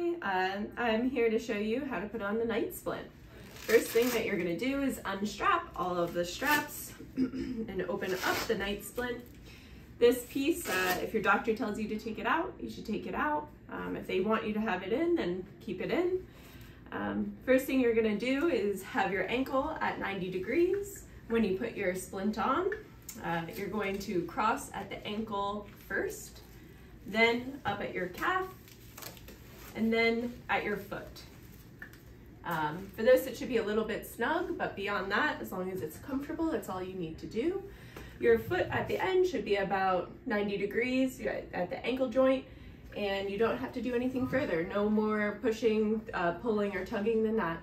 Hi, I'm here to show you how to put on the night splint. First thing that you're gonna do is unstrap all of the straps and open up the night splint. This piece, uh, if your doctor tells you to take it out, you should take it out. Um, if they want you to have it in, then keep it in. Um, first thing you're gonna do is have your ankle at 90 degrees. When you put your splint on, uh, you're going to cross at the ankle first, then up at your calf, and then at your foot. Um, for this, it should be a little bit snug, but beyond that, as long as it's comfortable, that's all you need to do. Your foot at the end should be about 90 degrees at the ankle joint, and you don't have to do anything further. No more pushing, uh, pulling, or tugging than that.